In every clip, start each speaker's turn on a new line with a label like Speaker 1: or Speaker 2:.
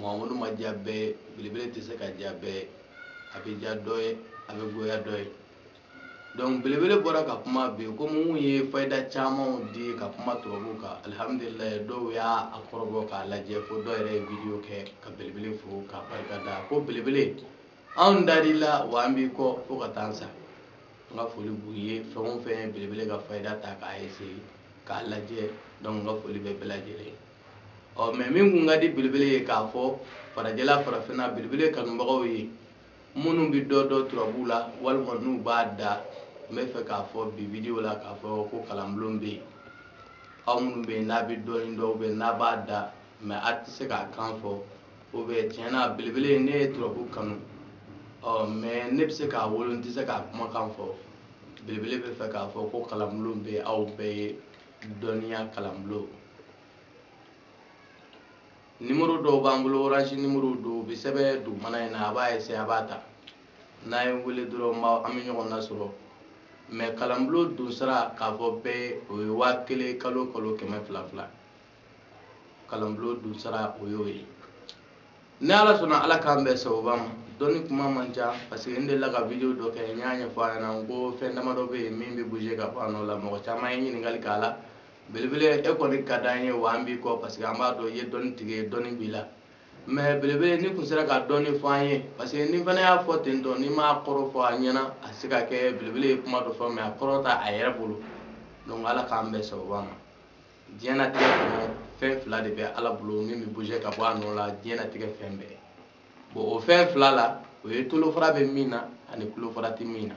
Speaker 1: Mamudu ma diya bɛɛ ye belebele tɛ se ka diya bɛɛ ye a bɛ diya dɔ ye a bɛ goya dɔ ye donc belebele bɔra ka kuma bi ko mun ye fayida caman di ka kuma tubabu kan alihamudulila dɔw y'a a kɔrɔbɔ k'a lajɛ fo dɔw yɛrɛ ye video kɛ ka belebele fo ka barika da ko belebele anw dar'i la wa an b'i kɔ fo ka taa sa n ka foli b'u ye fɛn o fɛn ye belebele ka fayida ta k'a essayer k'a lajɛ donc n ka foli bɛ bɛɛ lajɛlen ye ɔ mɛ min kun ka di belebele ye k'a fɔ farajɛla farafinna belebele kanubagaw ye minnu bɛ dɔ dɔ turabu la walima n'u b'a da n bɛ fɛ k'a fɔ bi video la k'a fɔ ko kalanbulon bɛ yen aw minnu bɛ yen n'a bɛ dɔɔni dɔw bɛ n'a b'a da mɛ a tɛ se k'a kan fɔ o bɛ tiɲɛ na belebele ne ye turabu kanu ɔ mɛ ne bɛ se k'a wolo n tɛ se k'a kumakan fɔ belebele bɛ fɛ k'a fɔ ko kalanbulon bɛ aw bɛɛ ye dɔnniya kalanbulon nimuru dɔw b'an bolo oransi nimuru don u bɛ sɛbɛn dugumana in na a b'a ese a b'a ta n'a ye wele dɔrɔn an bɛ ɲɔgɔn nasɔrɔ mɛ kalanbolo don sara k'a fɔ bɛɛ o ye waa kelen kalo kalo kɛmɛ fila fila kalanbolo don sara o y'o ye ni ala sɔnna ala k'an bɛɛ sababu ma dɔnni kuma man ca parce que n delila ka video dɔ kɛ n y'a ɲɛfɔ a ɲɛna ko fɛn damadɔ bɛ yen min bɛ bouger ka bɔ a nɔ la mɔgɔ caman ye ɲininkali k'a la belebele e kɔni ka d'an ye wa an b'i kɔ parce que an b'a dɔn i ye dɔnni tigi ye dɔnni b'i la mais belebele ni tun sera ka dɔnni fɔ an ye parce que ni fana y'a fɔ ten tɔ n'i m'a kɔrɔ fɔ an ɲɛna a se ka kɛ belebele ye kuma dɔ fɔ mais a kɔrɔ ta a yɛrɛ bolo donc ala k'an bɛɛ sababa ma diɲɛnatigɛ kɔnɔ fɛn fila de bɛ ala bolo min bɛ bouger ka bɔ a nɔ la diɲɛnatigɛ fɛn bɛɛ bon o fɛn fila la o ye tulofara bɛ min na ani tulofara tɛ min na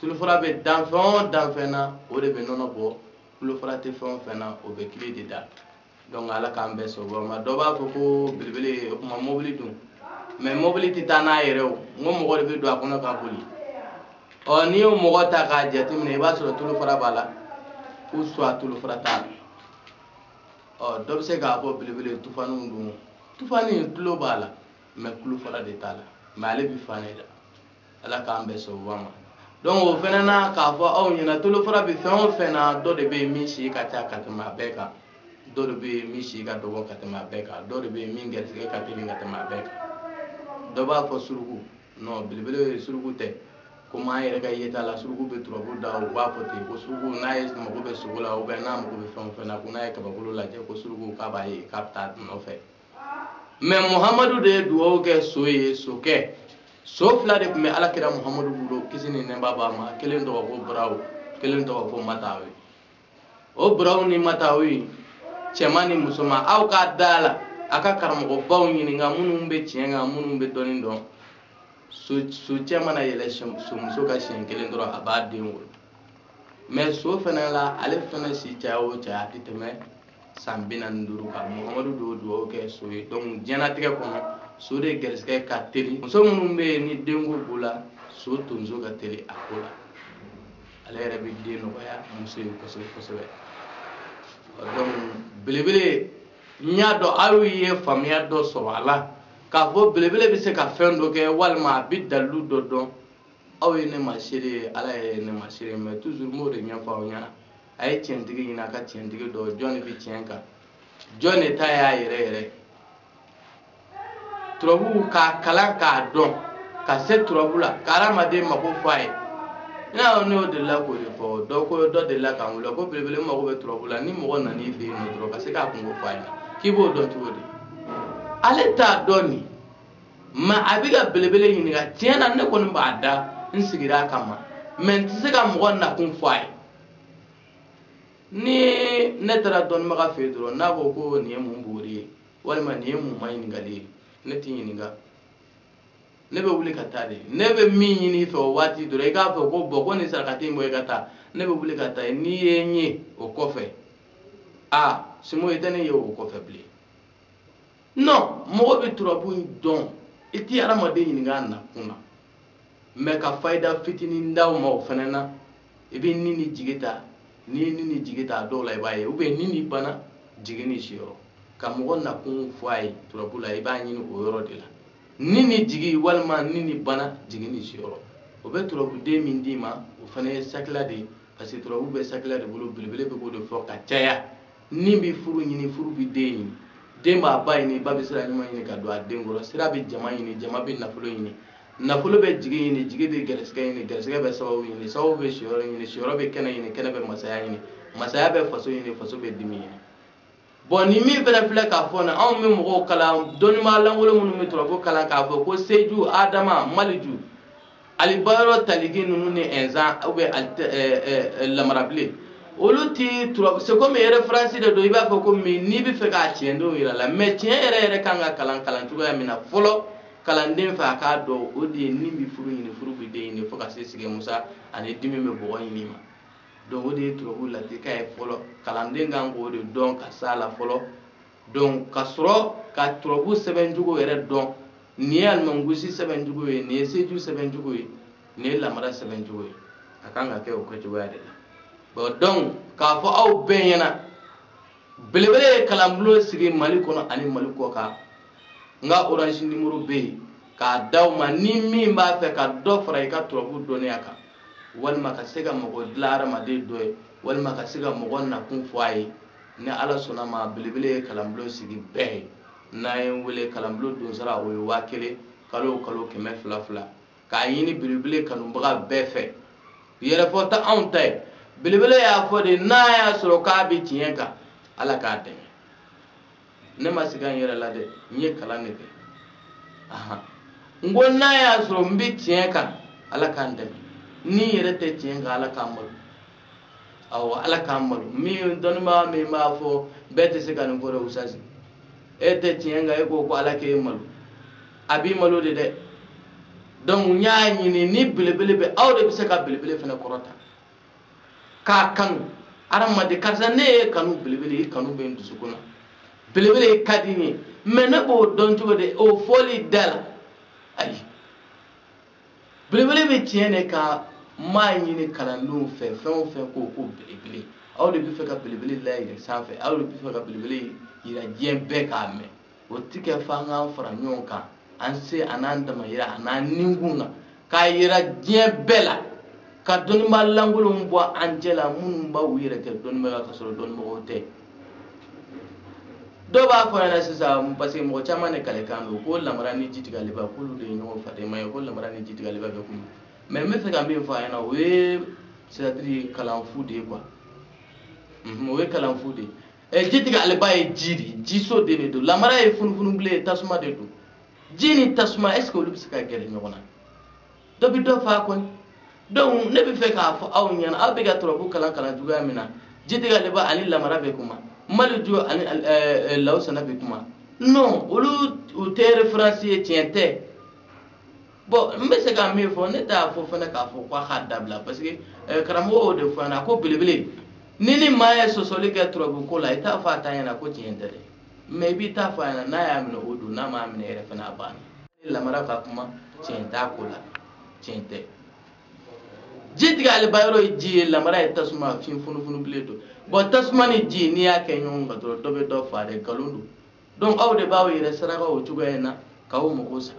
Speaker 1: tulufara bɛ danfɛn danfɛn na o de bɛ nɔnɔ bɔ tulufara tɛ fɛn fɛn na o bɛ ki de da dɔnku ala k'an bɛɛ so ma dɔ b'a fɔ ko belebele o tuma mɔbili don mɛ mɔbili tɛ taa n'a yɛrɛ o n ko mɔgɔ de bɛ don a kɔnɔ ka boli ɔ n'i y'o mɔgɔ ta k'a jateminɛ i b'a sɔrɔ tulufara b'a la ko s a tulufara t'a la ɔ dɔ bɛ se k'a fɔ belebele tufaninw don tufanin tulo b'a la mɛ tulufara de t'a la mɛ ale bɛ fa ne la ala k'an bɛɛ soba ma donc o fana na k'a fɔ aw ɲɛna tolofara bɛ fɛn o fɛn na dɔ de bɛ yen min si ka ca ka tɛmɛ a bɛɛ kan dɔ de bɛ yen min si ka dɔgɔ ka tɛmɛ a bɛɛ kan dɔ de bɛ yen min garisigɛ ka teli ka tɛmɛ a bɛɛ kan dɔ b'a fɔ suruku non belebele ye suruku tɛ komi an yɛrɛ ka yeta la suruku bɛ turabu da u b'a fɔ ten ko suruku n'a ye mago bɛ sogo la ou bien n'a mago bɛ fɛn o fɛn na ko n'a ye kabakolo lajɛ ko suruku k'a b'a ye k'a bɛ taa nɔfɛ mɛ muhamadu de ye dugawu kɛ so ye sokɛ so fila de tun bɛ ala kira muhamadu bolo kisi ni nɛba b'a ma kelen tɔgɔ ko burawu kelen tɔgɔ ko matawi o burawu ni matawi cɛman ni musoman aw k'a da la a ka karamɔgɔbaw ɲininka minnu bɛ tiɲɛ kan minnu bɛ dɔɔnin dɔn so so cɛ mana yɛlɛ so muso ka siɲɛ kelen dɔrɔn a b'a den wolo mɛ so fana la ale fana si caya o caya a tɛ tɛmɛ san bi naani duuru kan muhamadu don dugawu kɛ so ye donc diɲɛnatigɛ kɔnɔ so de garisigɛ ka teli muso minnu bɛ yen ni denko b'u la so tonso ka teli a ko la ale yɛrɛ bɛ den nɔgɔya muso ye kosɛbɛ kosɛbɛ donc belebele n y'a dɔn aw ye faamuya dɔ sɔrɔ a la k'a fɔ belebele bɛ se ka fɛn dɔ kɛ walima a bɛ dalilu dɔ dɔn aw ye ne ma seere ye ala ye ne ma seere ye mais toujours n b'o de ɲɛfɔ aw ɲɛna a ye tiɲɛtigi ɲini a ka tiɲɛtigi dɔ jɔn de bɛ tiɲɛ kan jɔn de ta y'a yɛrɛ yɛrɛ turabuw k'a kalan k'a dɔn ka se turabu la ka hadamaden mako fɔ a ye ne y'a ne y'o delila k'o de fɔ dɔ ko dɔ delila k'an wele ko belebele mago bɛ turabu la ni mɔgɔ nan'i fɛ yen nɔ dɔrɔn ka se k'a kungo fɔ a ɲɛna k'i b'o dɔn cogo di ale t'a dɔn nin mɛ a bɛ ka belebele ɲininka tiɲɛ na ne kɔni b'a da n sigira a kama mɛ n tɛ se ka mɔgɔ nakun fɔ a ye ni ne taara dɔnnibaga fɛ yen dɔrɔn n'a ko ko nin ye mun buguri ye walima nin ye mun ma ɲininkali ye ne t'i ɲininka ne bɛ wuli ka taa de ne bɛ min ɲini i fɛ o waati dɔrɔn i k'a fɔ ko bɔn ko nin sarakati in bɔ i ka taa ne bɛ wuli ka taa n'i ye n ye o kɔfɛ a sumo i tɛ ne ye o kɔfɛ bilen non mɔgɔ bɛ turabu in dɔn i tɛ hadamaden ɲininka a nakun na mɛ ka fayida fitinin da o ma o fana na i bɛ ni ni jigi ta n'i ye ni ni jigi ta a dɔw la i b'a ye ou bien ni ni bana jigin ni siyɔrɔ ka mɔgɔ nakun fɔ a ye turabu la i b'a ɲini o yɔrɔ de la ni ni jigi walima ni ni bana jigin ni siyɔrɔ o bɛ turabuden min d'i ma o fana ye sakila de ye parce que turabu bɛ sakila de bolo belebele bɛ k'o de fɔ ka caya ni bɛ furu ɲini furu bɛ den ɲini den b'a ba ɲini ba bɛ sira ɲuman ɲini ka don a den kɔrɔ sira bɛ jama ɲini jama bɛ nafolo ɲini nafolo bɛ jigi ɲini jigi bɛ gɛrɛsɛgɛ ɲini gɛrɛsɛgɛ bɛ sababu ɲini sababu bɛ siyɔrɔ ɲini siyɔrɔ bɛ kɛnɛ ɲini kɛnɛ bɛ masaya ɲini masaya bɛ faso ɲini faso bɛ dimi ɲini bɔn ni min fana filɛ k'a fɔ na anw bɛ mɔgɔw kalan dɔnnibaa lankolon minnu bɛ tɔrɔko kalan k'a fɔ ko seju adama maliju alibɔyɔrɔ taliki ninnu ni ɛnzan ou bien lamarabile olu ti turabu c'est comme yɛrɛ faransi de don i b'a fɔ ko min n'i bɛ fɛ k'a tiɲɛdenw yira la mais tiɲɛ yɛrɛ yɛrɛ kan ka kalan kalan cogoya min na fɔlɔ kalanden fɛ a k'a dɔn o de ye ni bɛ furu ɲini furu bɛ den ɲini fo ka se sigimusa ani dimi bɛ bɔgɔ ɲini ma donc o de ye turabu ladilikan ye fɔlɔ kalanden kan k'o de dɔn ka s'a la fɔlɔ donc ka sɔrɔ ka turabu sɛbɛncogo yɛrɛ dɔn nin ye alimangusi sɛbɛncogo ye nin ye seju sɛbɛncogo ye nin ye lamara sɛbɛncogo ye a kan ka kɛ o kɛcogoya de la bon donc k'a fɔ aw bɛɛ ɲɛna belebele ye kalanbulon sigi mali kɔnɔ ani mali kɔ kan n ka orange nimoro bɛ yen k'a d'aw ma ni min b'a fɛ ka dɔ fara i ka turabu dɔnniya kan walima ka se ka mɔgɔ dilan hadamaden dɔ ye walima ka se ka mɔgɔ nakun fɔ a ye ni ala sɔnna ma belebele ye kalanbulon sigi bɛɛ ye n'a ye n wele kalanbulon donsara o ye waa kelen kalo o kalo kɛmɛ fila fila k'a ɲini belebele kanubaga bɛɛ fɛ yɛrɛfɔ ta anw ta ye belebele y'a fɔ de n'a y'a sɔrɔ k'a bɛ tiɲɛ kan ala k'a dɛmɛ ne ma sigi n yɛrɛ la dɛ n ye kalan de kɛ ahan n ko n'a y'a sɔrɔ n bɛ tiɲɛ kan ala k'an dɛmɛ ni n yɛrɛ tɛ tiɲɛ kan ala k'an balo awa ala k'an malo min dɔnnibaa min b'a fɔ bɛɛ tɛ se ka nin ko dɛ usasi e tɛ tiɲɛ nka e k'o ko ala k'e malo a b'i malo de dɛ donc n y'a ɲini ni belebele bɛ aw de bɛ se ka belebele fana kɔrɔta k'a kanu adamaden karisa ne ye kanu belebele i kanu bɛ n dusukun na belebele ka di n ye mɛ ne b'o dɔn cogo di o fɔli da la ayi belebele bɛ tiɲɛ de kan maa ɲini kalandenw fɛ fɛn o fɛn ko ko belebele aw de bɛ fɛ ka belebele layɛlɛn sanfɛ aw de bɛ fɛ ka belebele yira diɲɛ bɛɛ k'a mɛn o ti kɛ f'an k'an fara ɲɔgɔn kan an se an'an damayira an'an ninkun na k'a yira diɲɛ bɛɛ la ka dɔnnibaa lankolonw bɔ an cɛ la minnu b'u yɛrɛ kɛ dɔnnibaa ka sɔrɔ dɔnnibagaw tɛ dɔw b'a fɔ yɛrɛ sisan parce que mɔgɔ caman de kalekan don ko lamara ni jitigɛliba k'olu de ye ɲɔgɔn fatema ye ko lamara ni jitigɛliba bɛ kuma mɛ n bɛ fɛ ka min fɔ a ɲɛna o ye sɛtiri kalanfu de ye kuwa mhm, o ye kalanfu de ye eh, jitigɛliba ye ji de jiso de de don lamara ye funufunubile ye tasuma de don ji ni tasuma est ce que olu bɛ se ka gɛrɛ ɲɔgɔn na dɔ bɛ dɔ fa koyi donc ne bɛ fɛ k'a fɔ aw ɲɛna aw bɛ ka turabu kalan kalan juguya min na jitigɛleba ani lamara bɛ kuma mali jo ani eh, eh, law sɛnɛ bɛ kuma non olu u tɛ reference ye tiɲɛ tɛ bon n bɛ se ka min fɔ ne t'a fɔ fana k'a fɔ k'a k'a dabila parce que eh, karamɔgɔ y'o de fɔ an na ko belebele ni ni maa ye sɔsɔli kɛ turabu ko la i t'a fɔ a ta ɲɛna ko tiɲɛ tɛ dɛ mɛ i b'i taa fɔ a n'a y'a minɛ o don n'a m'a minɛ yɛrɛ fana a banna lamara ka kuma tiɲɛ t'a ko la tiɲɛ tɛ ji tigɛ ale ba yɔrɔ ye ji ye lamara ye tasuma fiɲɛ funufunu bilen don bɔn tasuma ni ji n'i y'a kɛ ɲɔgɔn ka dɔrɔn dɔ bɛ dɔ fa de nkalon don donc aw de b'aw yɛrɛ saraka o cogoya in na k'aw mago sa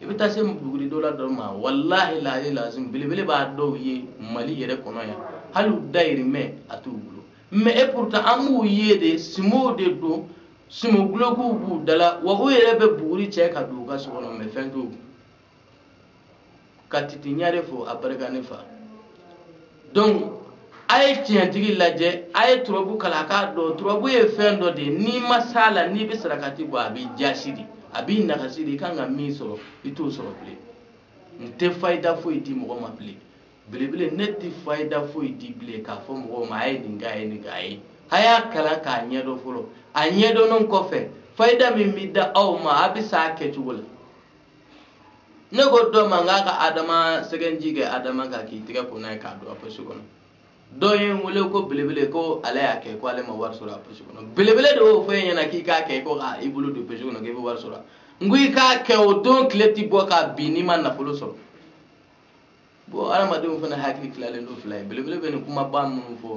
Speaker 1: i bɛ taa se duguri dɔ la dɔ ma walahi lahi lazim belebele b'a dɔw ye mali yɛrɛ kɔnɔ yan hali u dayirimɛ a t'u bolo mais et pourtant an b'u ye de simow de don simo gulokiw b'u dala wa u yɛrɛ bɛ buguri cɛ ka don u ka so kɔnɔ mais fɛn t'u ka titi ɲare fo a barika ne fa donc a ye tiɲɛtigi lajɛ a ye turabu kala a k'a dɔn turabu ye fɛn dɔ de ye n'i ma s'a la n'i bɛ sarakati bɔ a b'i jasi de a b'i nagasi de i kan ka min sɔrɔ i t'o sɔrɔ bilen n tɛ fayida foyi di mɔgɔ ma bilen Belebele ne tɛ fayida foyi di bilen k'a fɔ mɔgɔw ma a ye nin k'a ye nin k'a ye a y'a kalan k'a ɲɛdɔn fɔlɔ a ɲɛdɔnnen kɔfɛ fayida min bɛ da aw ma a bɛ sa a kɛcogo la ne ko dɔ ma k'a ka adama sɛgɛnji kɛ adama kan k'i tɛgɛ ko n'a ye k'a don a posi kɔnɔ dɔ ye n wele ko belebele ko ale y'a kɛ ko ale ma wari sɔrɔ a posi kɔnɔ belebele de y'o fɔ e ɲɛna k'i k'a kɛ ko k'a i bolo don posi kɔnɔ k'i bɛ wari sɔrɔ n ko i k'a kɛ o don tile tɛ bɔ k'a bin n'i ma nafolo sɔrɔ bon adamadenw fana hakili tilalen don fila ye belebele bɛ nin kumaba minnu fɔ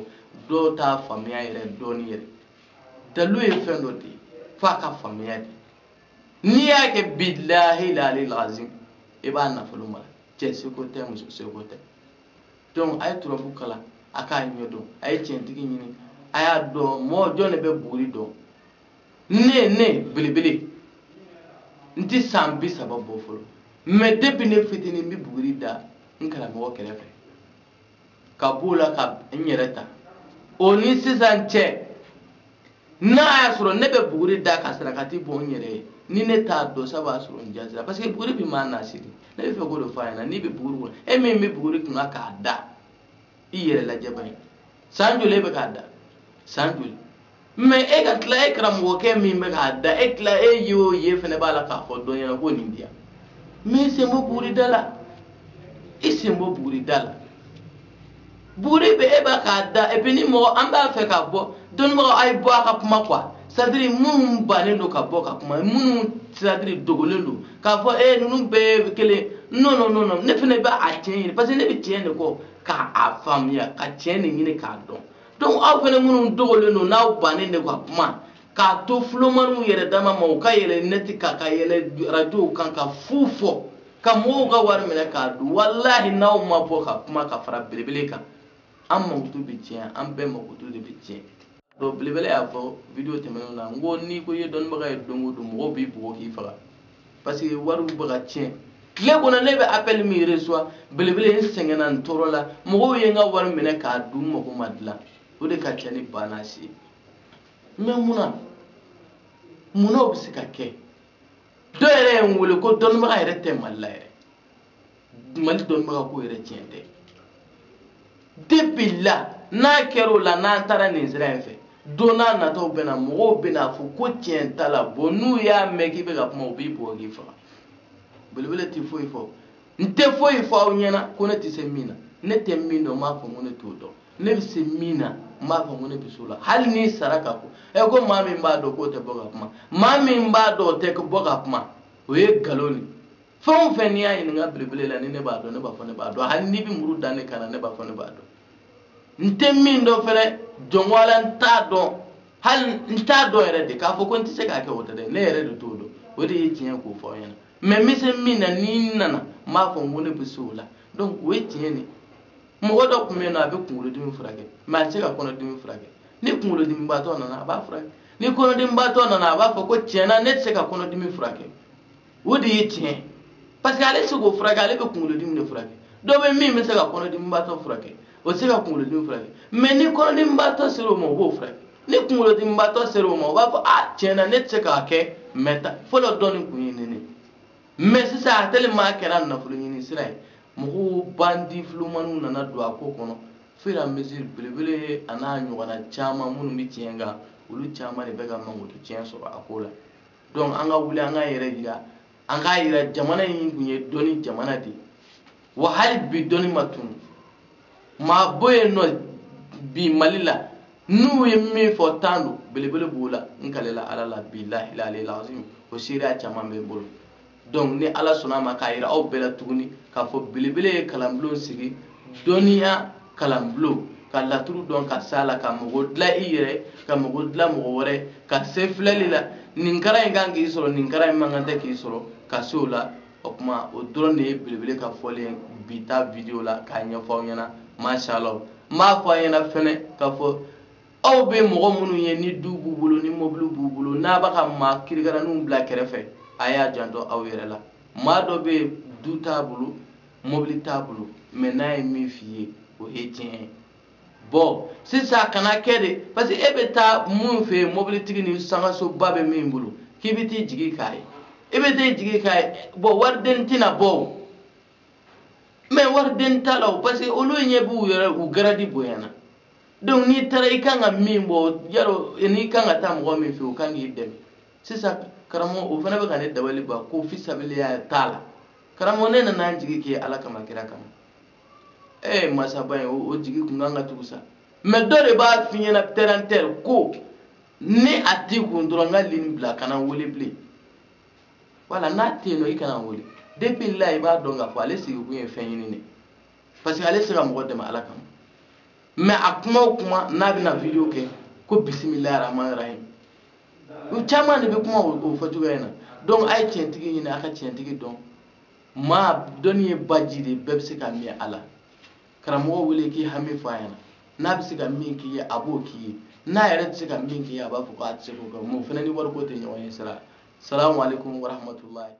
Speaker 1: dɔw t'a faamuya yɛrɛ dɔɔni yɛrɛ dalilu ye fɛn dɔ de ye f'a ka faamuya de n'i y'a kɛ bilahi lali lazim i b'a nafolo mara cɛ seko tɛ muso seko tɛ donc a ye turabu kala a k'a ɲɛdɔn a ye tiɲɛtigi ɲini a y'a dɔn mɔɔ jɔn de bɛ buguri dɔn ne ne belebele n tɛ san bi saba bɔ fɔlɔ mɛ depi ne fitinin n bɛ buguri da n karamɔgɔ kɛrɛfɛ ka b'o la ka n yɛrɛ ta o ni sisan cɛ n'a y'a sɔrɔ ne bɛ buguri da ka sarakati bɔ n yɛrɛ ye ni ne t'a dɔn sa b'a sɔrɔ n jasira parce que buguri bɛ maa nasiri ne bɛ fɛ k'o de fɔ a ɲɛna n'i bɛ buguri kɔnɔ e min bɛ buguri kunna k'a da i yɛrɛ lajɛba ye san joli e bɛ k'a da san joli mɛ e ka tila e karamɔgɔkɛ min bɛ k'a da e tila e ye o ye fana b'a la k'a fɔ dɔ ɲɛna ko nin diya mɛ i sen bɔ buguri da la i sen bɔ buguri da la buguri bɛ e b'a k'a da epi ni mɔgɔ an b'a fɛ ka bɔ dɔnnibagaw a ye bɔ a ka kuma kuwa sadiri minnu bannen don ka bɔ ka kuma minnu sadiri dogolen don k'a fɔ e ninnu bɛɛ kelen non non non ne fana bɛ a tiɲɛ ɲini parce que ne bɛ tiɲɛ de kɔ k'a faamuya ka tiɲɛ de ɲini k'a dɔn donc aw fana minnu dogolen don n'aw bannen de ka kuma k'a to fulomaniw yɛrɛ dama ma u ka yɛlɛ nɛti kan ka yɛlɛ arajow kan ka fu fɔ ka mɔgɔw ka wari minɛ k'a dun walahi n'aw ma bɔ ka kuma ka fara belebele kan an makutu bɛ tiɲɛ an bɛɛ makutu de bɛ tiɲɛ donc belebele y'a fɔ video tɛmɛnenw na n ko n'i ko i ye dɔnnibaga ye don o don mɔgɔw b'i bugɔ k'i faga parce que wariw bɛ ka tiɲɛ tile kɔnɔ ne bɛ appel min reçoit belebele n sɛgɛnna n tɔɔrɔ la mɔgɔw ye n ka wari minɛ k'a dun n mago ma dilan o de ka ca ni banasi ye mais mun na mun na o bɛ se ka kɛ dɔ yɛrɛ ye n wele ko dɔnnibaga yɛrɛ tɛ mali la yɛrɛ mali dɔnnibaga ko yɛrɛ tiɲɛ tɛ depuis la n'a kɛra o la n'an taara nin sira in fɛ don n'a nataw bɛna mɔgɔw bɛna fɔ ko tiɲɛ t'a la bɔn n'u y'a mɛn k'i bɛ ka kuma u b'i bugɔ k'i faga belebele tɛ foyi fɔ n tɛ foyi fɔ aw ɲɛna ko ne tɛ se min na ne tɛ min dɔn n b'a fɔ ko ne t'o dɔn ne bɛ se min na n b'a fɔ ko ne bɛ se o la hali n'i sara ka ko ɛ ko maa min b'a dɔn k'o tɛ bɔ ka kuma maa min b'a dɔn o tɛ bɔ ka kuma o ye nkalon de ye fɛn o fɛn n'i y'a ɲininka belebele la ni ne b'a dɔn ne b'a fɔ ne b'a dɔn hali n'i bɛ muru da ne kan na ne b'a fɔ ne b'a dɔn n tɛ min dɔn fɛnɛ jɔnwala n t'a dɔn hali n t'a dɔn yɛrɛ de k'a fɔ ko n tɛ se k'a kɛ o tɛ dɛ ne yɛrɛ de t'o dɔn o de ye tiɲɛ k'o fɔ aw ɲɛna mɛ n bɛ se min na ni n nana n b'a fɔ n ko ne bɛ se o la donc o ye tiɲɛ de mɔgɔ dɔ tun bɛ yen nɔ a bɛ kunkolodimi furakɛ mɛ a tɛ se ka kɔnɔdimi furakɛ ni kunkolodimibaatɔ nana a b'a furakɛ ni kɔnɔdimibaatɔ nana a b'a fɔ ko tiɲɛ na ne tɛ se ka kɔnɔdimi furakɛ o de ye tiɲɛ parce que ale se k'o furakɛ ale bɛ kunkolodimi de furakɛ dɔ bɛ min bɛ se ka kɔnɔdimibaatɔ furakɛ o tɛ se ka kunkolodimi furakɛ mɛ ni kɔnɔdimibaatɔ sera o ma o b'o furakɛ ni kunkolodimibaatɔ sera o ma o b'a fɔ a tiɲɛ na ne tɛ se k'a kɛ mɛ ta fɔlɔ dɔɔni kun ye ne ne mɛ sisan a tɛli maa kɛra nafolo ɲini sira ye mɔgɔw bandi filomaniw nana don a ko kɔnɔ fur et à mesure belebele a n'a ɲɔgɔnna caman minnu bɛ tiɲɛ kan olu caman de bɛ ka mankutu tiɲɛ sɔrɔ a ko la dɔnku an ka wuli an ka yɛrɛ jira an k'a jira jamana in tun ye dɔnni jamana de ye wa hali bi dɔnni ma tunu maa bɔ ye nɔ bi mali la n'u ye min fɔ tan don belebele b'o la n kalela ala la bi lahilalela o seereya caman bɛ n bolo donc ni ala sɔnna a ma k'a yira aw bɛɛ la tuguni k'a fɔ belebele ye kalanbulon sigi dɔnniya kalanbulon ka laturu dɔn ka s'a la ka mago dilan i yɛrɛ ka mago dilan mɔgɔ wɛrɛ ka se filɛli la nin kara in kan k'i sɔrɔ nin kara in man kan tɛ k'i sɔrɔ ka se o la o tuma o dɔrɔn de ye belebele ka fɔlen bi ta video la k'a ɲɛfɔ aw ɲɛna masha Allah n b'a fɔ a ɲɛna fɛnɛ k'a fɔ aw bɛ mɔgɔ minnu ye ni du b'u bolo ni mɔbiliw b'u bolo n'a bɛ ka maa kirikaraninw bila kɛrɛfɛ a y'a janto aw yɛrɛ la maa dɔ bɛ yen du t'a bolo mɔbili t'a bolo mɛ n'a ye min f'i ye o ye tiɲɛ ye bɔn sisan a kana kɛ de parce que e bɛ taa minnu fɛ yen mɔbilitigi ni sangasoba bɛ min bolo k'i bɛ t'i jigi k'a ye e bɛ t'i jigi k'a ye bɔn wariden tɛna bɔ o mɛ wariden t'a la o parce que olu ɲɛ b'u yɛrɛ u garadi bonyana donc n'i taara i kan ka min bɔ yarɔ n'i kan ka taa mɔgɔ min fɛ o kan k'i dɛmɛ sisan karamɔgɔ o fana bɛ ka ne dabali ban ko fisabiliya t'a la karamɔgɔ ne nana n jigi kɛ ala kama kira kama ee masaba in o jigi kun kan ka tugu sa mɛ dɔ de b'a fi ɲɛna tɛrɛntɛrɛ ko ni a t'i kun dɔrɔn n ka lini bila kana wele bilen wala n'a tɛ yen nɔ i kana wele depuis la i b'a dɔn k'a fɔ ale sigikun ye fɛn ɲini de ye parce que ale se ka mɔgɔ dɛmɛ ala kama mɛ a kuma o kuma n'a bɛna video kɛ ko bisimilahi rahmani rahim u caman de bɛ kuma o fɔ cogoya in na donc a ye tiɲɛtigi ɲini a ka tiɲɛtigi dɔn maa dɔnni ye baji de bɛɛ bɛ se ka min a la karamɔgɔ wele k'i hami fɔ a ɲɛna n'a bɛ se ka min k'i ye a b'o k'i ye n'a yɛrɛ tɛ se ka min k'i ye a b'a fɔ k'a tɛ se k'o kɛ mɛ o fana ni wariko tɛ ɲɔgɔn ye sira salamu aleykum warahmatulahi